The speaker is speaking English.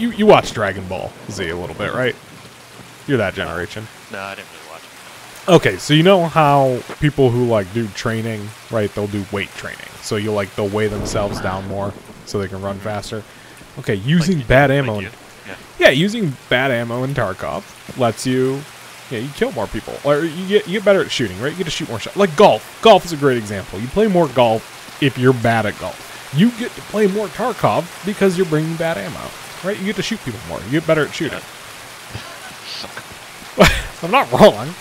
you you watch Dragon Ball Z a little bit, right? You're that generation. No, I didn't really watch. It. Okay, so you know how people who like do training, right? They'll do weight training. So you like they'll weigh themselves down more so they can run mm-hmm. faster. Okay, using Like bad ammo. you. in- Yeah. yeah, using bad ammo in Tarkov lets you yeah, you kill more people. Or you get you get better at shooting, right? You get to shoot more shots. Like golf. Golf is a great example. You play more golf if you're bad at golf. You get to play more Tarkov because you're bringing bad ammo, right? You get to shoot people more. You get better at shooting. I'm not wrong.